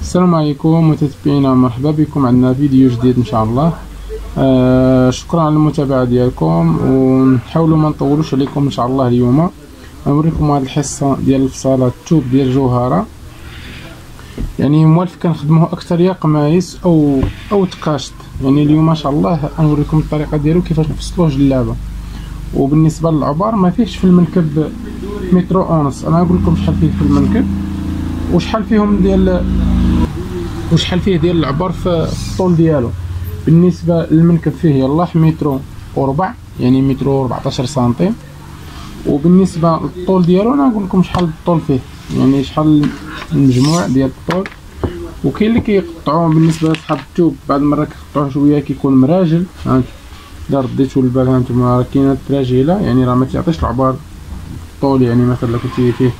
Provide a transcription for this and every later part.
السلام عليكم متتبعينا مرحبا بكم عندنا فيديو جديد إن شاء الله. آه شكرا على المتابعة ديالكم ونحاولوا ما نطولوش عليكم إن شاء الله اليوم. نوريكم هذه الحصة ديال الفصالة التوب ديال جوهرة. يعني موالف كنخدموه أكثر يا قمايس أو أو تكاشط يعني اليوم ما شاء الله غنوريكم الطريقة ديالو كيفاش نفصلوه جلابة. وبالنسبة للعبار ما فيهش في المنكب مترو ونص. أنا نقول لكم شحال فيه في المنكب. وشحال فيهم ديال وشحال فيه ديال العبار في الطول ديالو؟ بالنسبة للمنكب فيه يلاه مترو وربع يعني مترو 14 سنتيم. وبالنسبة للطول ديالو أنا نقول لكم شحال الطول فيه يعني شحال المجموع ديال الطول. وكاين اللي كيقطعوه بالنسبة لصحاب التوب بعض المرات كيقطعوه شوية كيكون مراجل. الا رديتو البال هانتوما راه كاينة التراجيله يعني راه ما تعطيش العبار الطول يعني مثلا كنتي فيه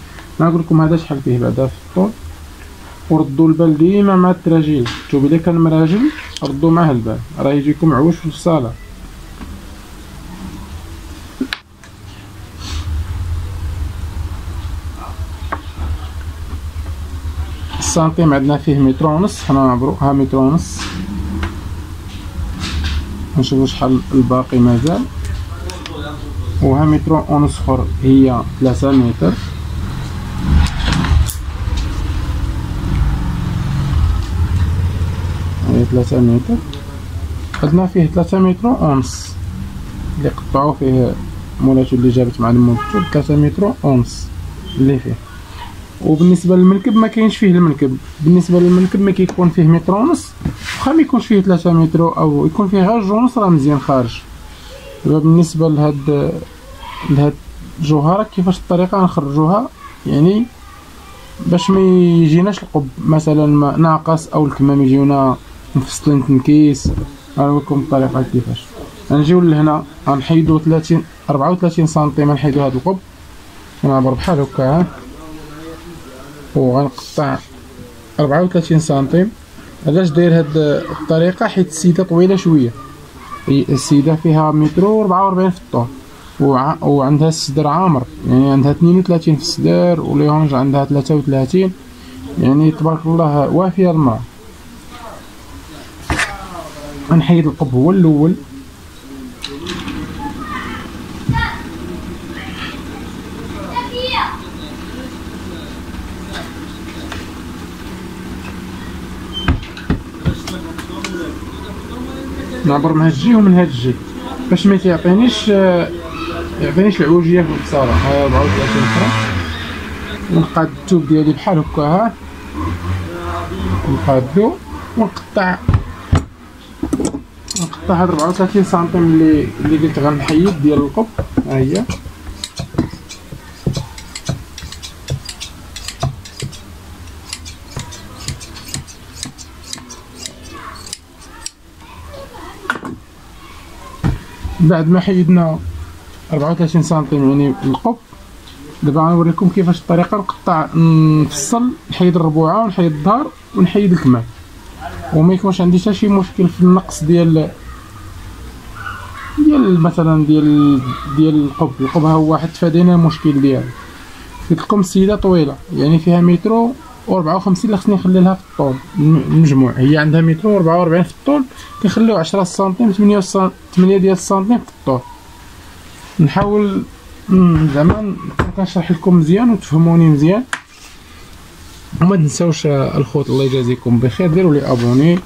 نقول لكم هذا شحال فيه بعدا في الطول. وردوا البال ديما مع التراجيل. الثوب إلا كان مراجل ردوا معاه البال. راه يجيكم عوج في الصالة. السنتيم عندنا فيه متر ونص. حنا نعبرو ها متر ونص. نشوفو شحال الباقي مازال. وها متر ونص أخر هي ثلاثة متر. هي ثلاثة متر. عندنا فيه ثلاثة متر ونص اللي قطعو فيه مولاتو اللي جابت مع الموتور ثلاثة متر ونص اللي فيه. وبالنسبة للمنكب ما كاينش فيه المنكب بالنسبة للمنكب ما كيكون فيه متر ونص واخا ما يكونش فيه 3 متر أو يكون فيه غير جوج ونص راه مزيان خارج. بالنسبة لهاد لهاد الجوهره كيفاش الطريقة نخرجوها؟ يعني باش ما يجيناش القب. مثلا ما ناقص أو الكمام يجيونا مفصلين تنكيس غنوريكم الطريقة كيفاش. غنجيو لهنا غنحيدو 30 34 سنتيم. غنحيدو هاد القب. ونعبر بحال هكا وغنقطع أربعة وثلاثين سنتيم. علاش داير هاد الطريقة؟ حيت السيدة طويلة شوية. السيدة فيها متر وربعة وربعين في الطول وع... وعندها الصدر عامر. يعني عندها اثنين وثلاثين في الصدر وليونج عندها ثلاثة وثلاثين. يعني تبارك الله وافية المرأة. نحيد القب هو الأول. نعبر من هاد الجهه ومن هاد الجهه باش ما تيعطينيش يعطينيش العوجية في البصاره ها 34 أخرى. ونقاد التوب ديالي بحال هكا ها. نقادو ونقطع. نقطع هاد 34 سنتيم اللي اللي قلت غنحيد ديال القب. ها هي. بعد ما حيدنا 34 سنتيم يعني القب دابا غنوريكم كيفاش الطريقة نقطع نفصل نحيد الربوعة ونحيد الظهر ونحيد الكمام وما يكونش عندي حتى شي مشكل في النقص ديال ديال مثلا ديال ديال القب. القب هو واحد تفادينا المشكل ديالو. لكم السيدة طويلة يعني فيها مترو وربعة وخمسين اللي خصني نخلي لها في الطول. المجموع هي عندها متر وربعة وربعين في الطول كنخليو عشرة سنتيم تمنية تمنية ديال السنتيم في الطول. نحاول زعما كنشرح لكم مزيان وتفهموني مزيان. وما تنساوش الخوت الله يجازيكم بخير. ديروا لي أبوني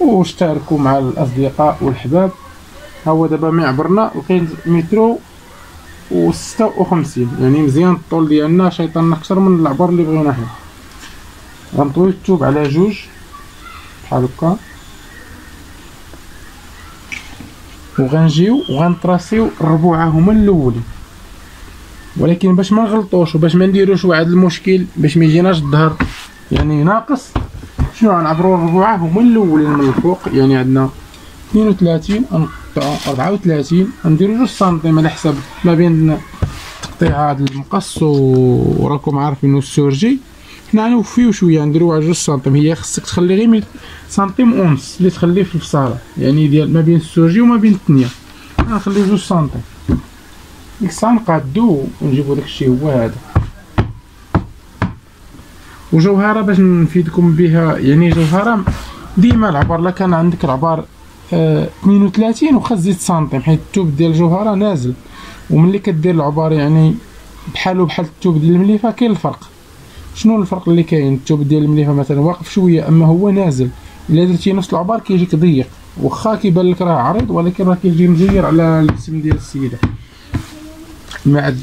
واشتركوا مع الأصدقاء والحباب هو دابا ما عبرنا لقيت مترو و ستة وخمسين. يعني مزيان الطول ديالنا شيطان أكثر من العبر اللي بغينا حنا. غنطوي الثوب على جوج بحال هكا. وغنجيو وغنطراسيو الربوعه هما الأولين. ولكن باش ما نغلطوش وباش ما نديروش واحد المشكل باش ما يجيناش الظهر يعني ناقص. شنو غنعبرو الربوعه هما الأولين من الفوق. يعني عندنا 32 نقطعو 34 نديرو جوج سنتيم على حساب ما بين تقطيع هذا المقص وراكم عارفين ال surjet حنا نوفيو شوية نديرو على جوج سنتيم. هي خصك تخلي غير سنتيم ونص اللي تخليه في الفصاله يعني ديال ما بين السوجي وما بين الثنية. نخليه جوج سنتيم. ديك الساعة نقادو ونجيبو داكشي هو هذا. وجوهرة باش نفيدكم بها يعني جوهرة ديما العبار لا كان عندك العبار آه 32 وخا زيد سنتيم حيت التوب ديال الجوهره نازل. وملي كدير العبار يعني بحالو بحال التوب ديال المليفة كاين الفرق. شنو الفرق اللي كاين؟ التوب ديال المليفة مثلا واقف شوية أما هو نازل إلا درتي نفس العبار كيجيك ضيق. واخا كيبان لك راه عريض ولكن راه كيجي مزير على الجسم ديال السيدة. ما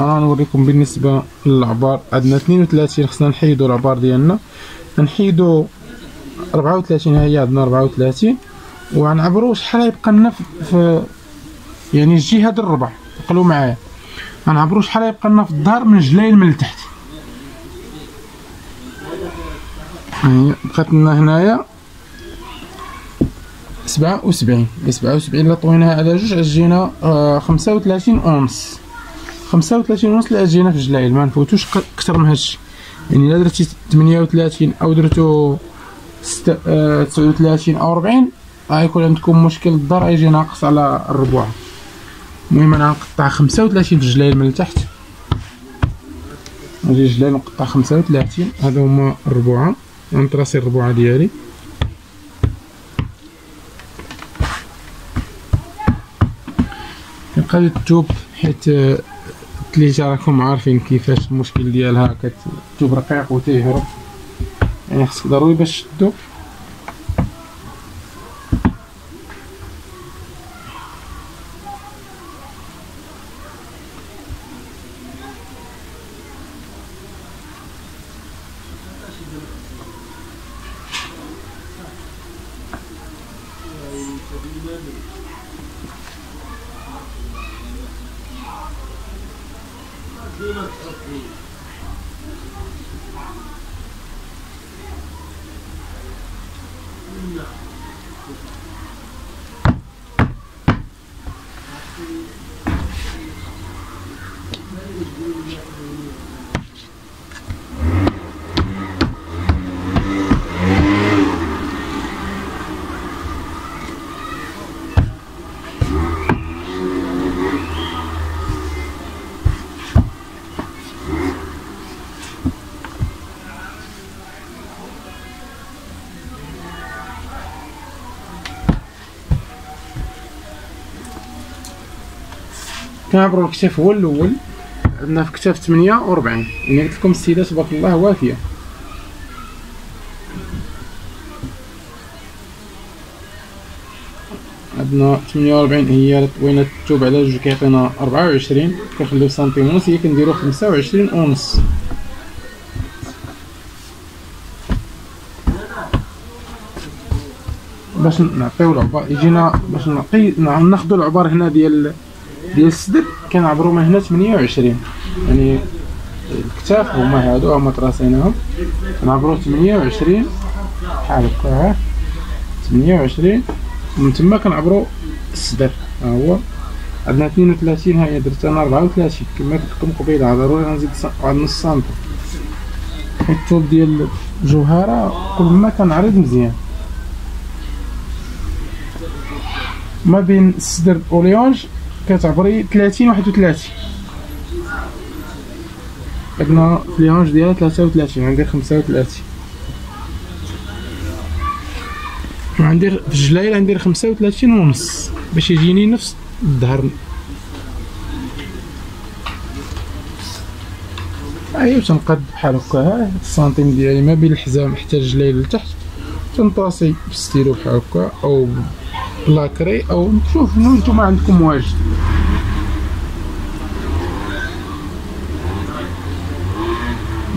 أنا نوريكم بالنسبة للعبار عندنا 32 خصنا نحيدو العبار ديالنا. نحيدو 34 هي عندنا 34 وغنعبرو شحال يبقى لنا في يعني الجهة ديال الربع؟ قلو معايا. غنعبرو شحال يبقى لنا في الظهر من جلايل من التحت يعني بقات لنا هنايا سبعة وسبعين. سبعة وسبعين إلا طويناها على جوج أجينا آه خمسة وثلاثين ونص. خمسة وثلاثين ونص لا أجينا في جلايل ما نفوتوش كتر من هادشي. يعني إلا درتي تمنية وثلاثين أو درتو ستة آه تسعة وثلاثين أو ربعين غيكون عندكم مشكل الدار غيجي ناقص على الربوع. المهم أنا نقطع خمسة وثلاثين في جلايل من التحت. نجي جلايل نقطع خمسة وثلاثين هادو هما الربوعة نطراسي الربوعة ديالي. كنقاد التوب حيت التليجة راكم عارفين كيفاش المشكل ديالها كتوب رقيق وتيهرب. يعني خصك ضروري باش تشدو Okay. كنعبرو الكتاف هو الأول. عندنا في كتاف 48 يعني قلت لكم السيدة تبارك الله وافية. عندنا 48 هي طوينة التوب على جوج كيعطينا 24 كنخليو سنتيم ونص هي كنديرو 25 ونص باش نعطيو العبار يجينا باش نعطي ناخدو العبار هنا ديال ديال السدر كنعبرو من هنا 28 يعني الكتاف هما هادو هما تراسيناهم كنعبرو 28 بحال هكا 28 ومن تما كنعبرو الصدر. ها هو. عندنا 32 ها هي درت أنا 34 كما قلت لكم قبيلة ضروري غنزيد واحد نص سنتي. حيت الطول ديال الجوهره كل ما كنعرض مزيان. ما بين الصدر و les hanches كتعبري 30 31 عندنا في les hanches ديالها 33 غندير 35 غندير في الجلايل غندير 35 ونص باش يجيني نفس الظهر ايوا تنقد بحال هكا ها السنتيم ديالي ما بين الحزام حتى الجلايل لتحت تنطراسي بالستيلو بحال هكا أو la craie أو نشوف شنو نتوما عندكم واجد.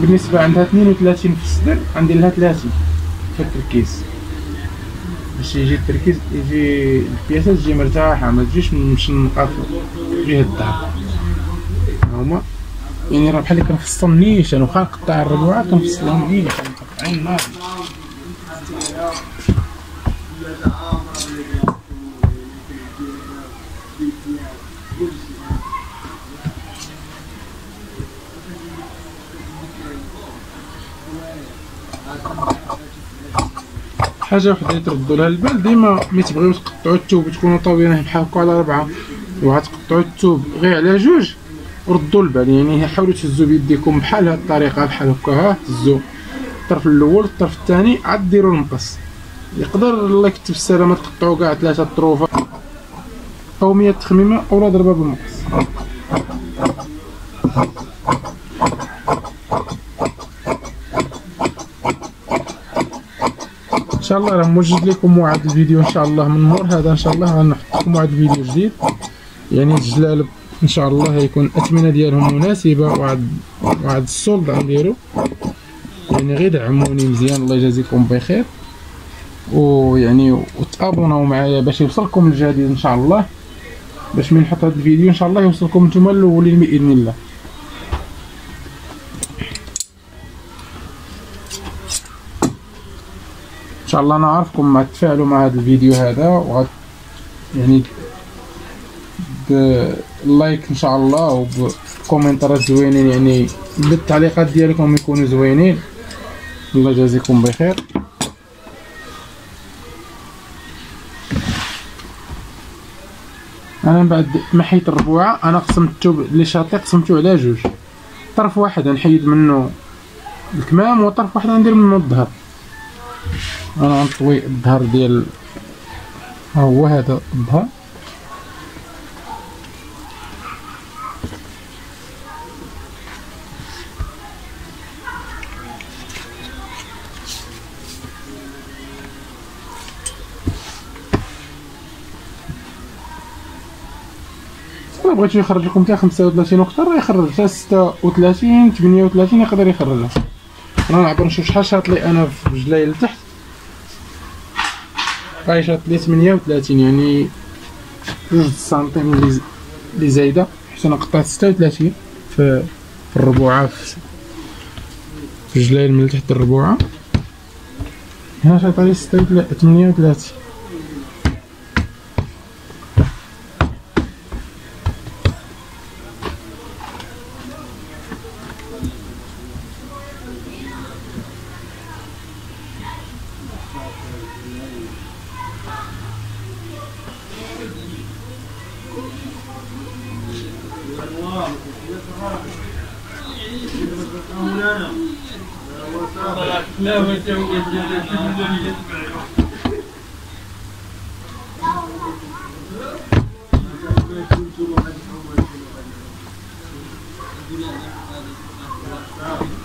بالنسبة عندها 32 في الصدر غندير لها 30 في التركيز. باش يجي التركيز يجي البياسة تجي مرتاحة ما تجيش مشنقه في جهة الظهر. هما يعني راه بحال كنفصل نيشان واخا نقطع الربوعات كنفصلهم نيشان مقطعين نار حاجة وحده اللي تردوا لها البال. ديما ملي تبغيو تقطعوا الثوب تكونوا طاويين بحال هكا على ربعة. وغتقطعوا الثوب غير على جوج ردوا البال. يعني حاولوا تهزوا بيديكم بحال هاد الطريقة بحال هكا. ها تهزوا الطرف الأول الطرف الثاني عاد ديروا المقص. يقدر الله يكتب السلامة تقطعوا كاع ثلاثة طروفه 100 تخميمة أو ضربة بالمقص. شاء الله راه موجد لكم واحد الفيديو ان شاء الله من مور هذا ان شاء الله غنحط لكم واحد الفيديو جديد. يعني الجلال ان شاء الله يكون الأثمنة ديالهم مناسبة واحد واحد السولد غنديرو. يعني غير دعموني مزيان. الله يجازيكم بخير. ويعني وتابوناو معايا باش يوصلكم الجديد ان شاء الله باش من نحط هذا الفيديو ان شاء الله يوصلكم نتوما الأولين بإذن الله. شاء الله أنا عارفكم ما تفاعلوا مع هذا الفيديو هذا وغد يعني باللايك ان شاء الله وبكومنتات زوينين يعني بالتعليقات ديالكم يكونوا زوينين. الله يجازيكم بخير. أنا من بعد ما حيت الربوعه أنا قسمتو لي شاطي قسمتو على جوج. طرف واحد نحيد منه الكمام وطرف واحد ندير منه الظهر. أنا غنطوي الظهر ديال ها هو هذا الظهر بغيتو يخرج لكم حتى 35 وكثر يخرج حتى 36 38 يقدر يخرجها. أنا نعبر نشوف شحال شاط لي أنا في رجلي لتحت هاي شاط لي 38 يعني جوج سنتيم اللي زايدة حيت أنا قطعت 36 في في الربوعة في رجلي من تحت الربوعة. هنا شاط لي 38 Gracias.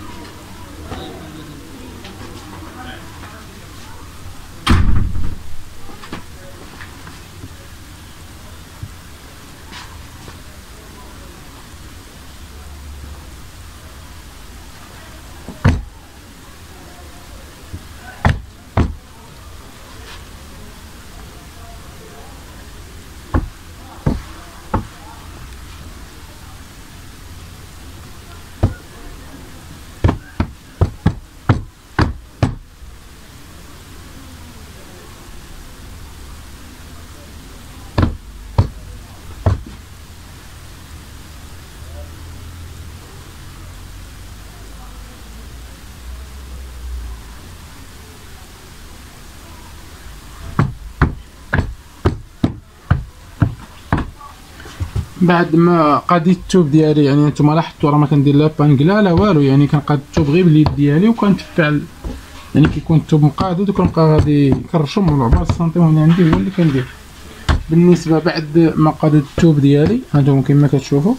بعد ما قاديت التوب ديالي يعني نتوما لاحظتوا راه ما كندير لا بانكلا لا والو. يعني كنقاد التوب غير باليد ديالي وكنتفع يعني كيكون التوب مقادد وكنبقى غادي كنرشم 4 سنتيم هنا عندي هو اللي كندير. بالنسبة بعد ما قادت التوب ديالي هانتوما كما كتشوفوا.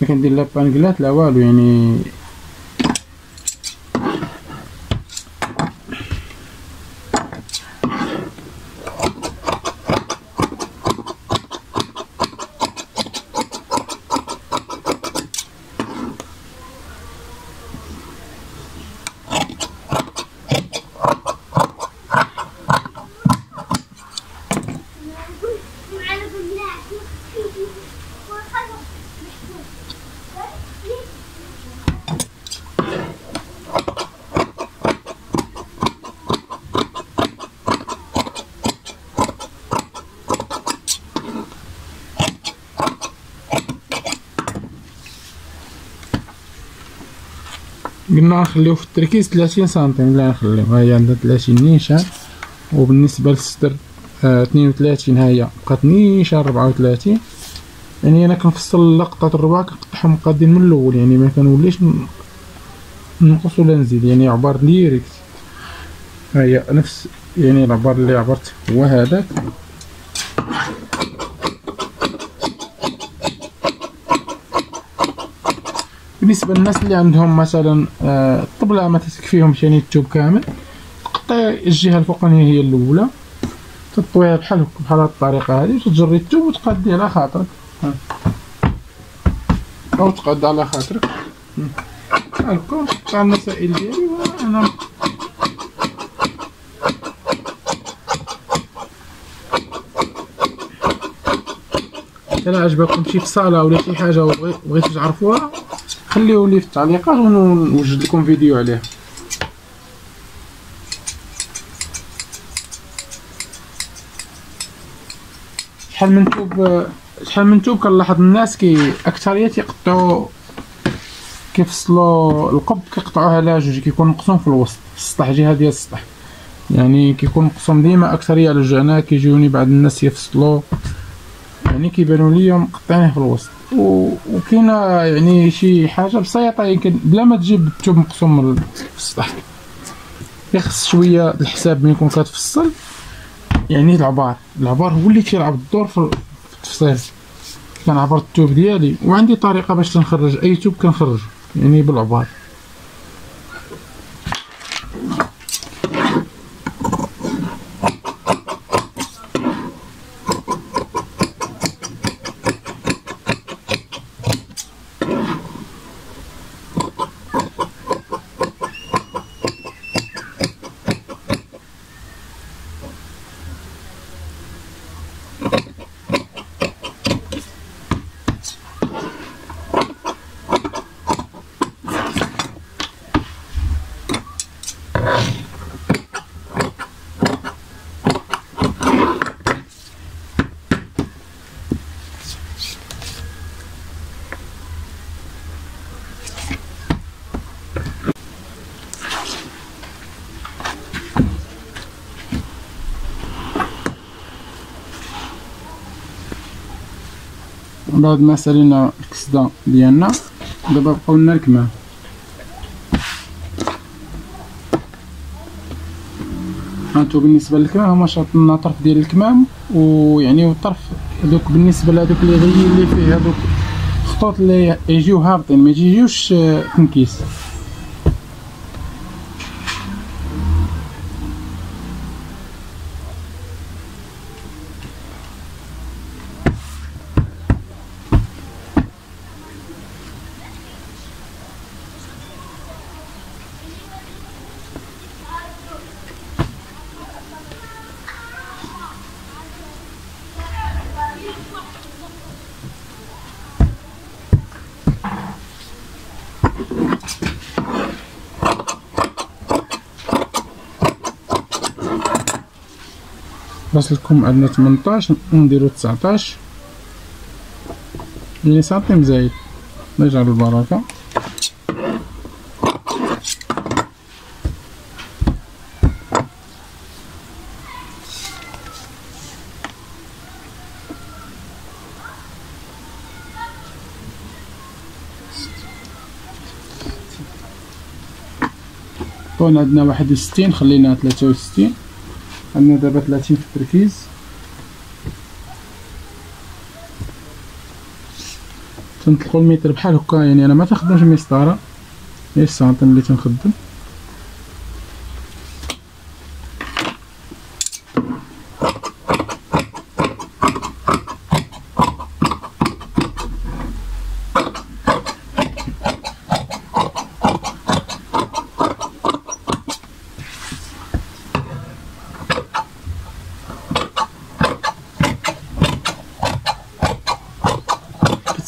ما كندير لا بانكلات لا والو. يعني قلنا نخليو في التركيز 30 سنتيم لا نخليو هاي عندها 30 نيشان وبالنسبة للصدر آه 32 هاي بقات نيشان 34 يعني أنا كنفصل لقطات الرباع كنقطعهم مقادين من الأول. يعني ما كنوليش نقص ولا نزيد. يعني عبار direct هي نفس يعني العبار اللي عبرت هو هذاك. بالنسبة للناس اللي عندهم مثلا آه، الطبلة ما تكفيهمش يعني التوب كامل تقطعي الجهة الفوقانية هي الأولى. تطويها بحال بحال هاد الطريقة هادي وتجري التوب وتقادي على خاطرك. أو تقاد على خاطرك. هاكا تقطع المسائل ديالي وأنا الا عجبكم شي فصالة ولا شي حاجة وبغيتو تعرفوها خليو لي في التعليقات ونوجد لكم فيديو عليه. شحال من توب شحال من توب كنلاحظ الناس كي اكثريه تيقطعوا كيفصلوا القب كيقطعوها على جوج كيكون مقسوم في الوسط السطح جهة ديال السطح. يعني كيكون مقسوم ديما أكثرية على جوج أنا كيجيوني بعض الناس يفصلوا يعني كيبانوا ليا مقطعين في الوسط. وكاينة يعني شي حاجة بسيطة يمكن بلا ما تجيب الثوب مقسوم في السطح يخص شوية الحساب ملي يكون كتفصل. يعني العبار. العبار هو اللي تيلعب الدور في التفصيل. كنعبر الثوب ديالي. وعندي طريقة باش تنخرج. أي ثوب كنخرج. يعني بالعبار. بعد ما سالينا الكسدة ديالنا. دابا بقاو لنا الكمام هانتو بالنسبة للكمام هما شاطنا طرف ديال الكمام ويعني والطرف هذوك بالنسبة لهذوك اللي غي اللي فيه هذوك الخطوط اللي يجيو هابطين ما يجيوش تنكيس. باش لكم عندنا 18 نديرو 19 يعني سنتيم زايد الله البركه طون عندنا واحد وستين خلينا ثلاثة وستين. عندنا دابا 30 في التركيز. تنطلقو المتر بحال هكا يعني أنا ما تنخدمش مسطره السنتيم اللي تنخدم.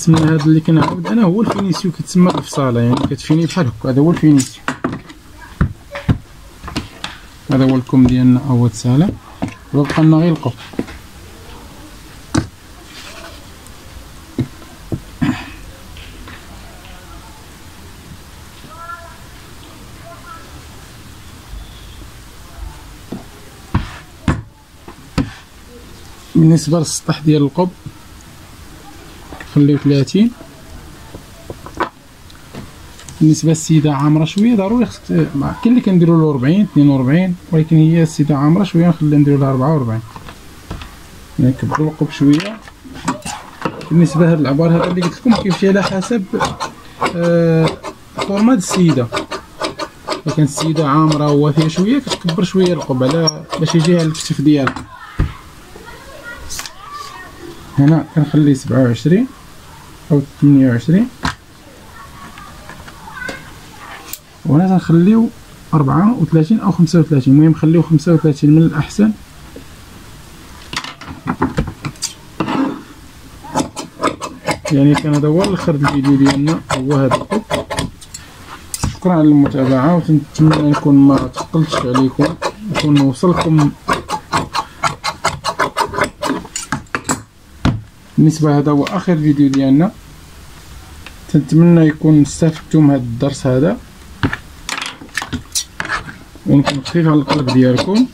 كتسمى هذا اللي كنعاود أنا هو ال finition كتسمى الفصاله يعني كتفيني بحال هكا. هذا هو ال finition. هذا هو الكم ديالنا هو تسالى وبقى لنا غير القب بالنسبة للسطح ديال القب خليه 30 بالنسبة للسيدة عامرة شوية ضروري خصك كاين اللي كنديروا له 40 42 ولكن هي السيدة عامرة شوية نخليها نديروا لها 44 يعني القب شوية. بالنسبة لهاد العبار هذا اللي قلت لكم كيمشي على حسب آه فورمات السيدة. الا كانت السيدة عامرة ووافيه شوية كتكبر شوية القب على باش يجي على الكتف ديالها. هنا كنخلي 27 أو 28 وهنا تنخليو 34 أو 35 المهم خليو 35 من الأحسن. يعني كان هذا هو الآخر الفيديو ديالنا هو هذا شكرا على المتابعة ونتمنى نكون ما تقلتش عليكم نكون وصلكم بالنسبة هذا هو آخر فيديو ديالنا. تنتمنى يكون استفدتم هذا الدرس هذا. ونكون خفيف على القلب ديالكم.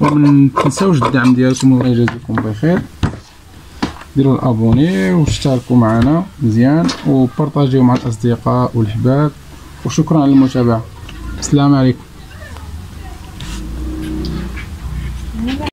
وما تنساوش الدعم ديالكم الله يجازيكم بخير. ديروا الأبوني واشتركوا معنا مزيان وبارطاجيو مع الأصدقاء والحباب وشكرا على المتابعة. السلام عليكم.